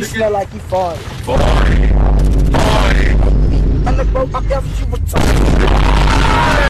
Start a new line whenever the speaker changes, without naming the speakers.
You
smell like he farted.
Boy, boy,
And the broke, I guess you.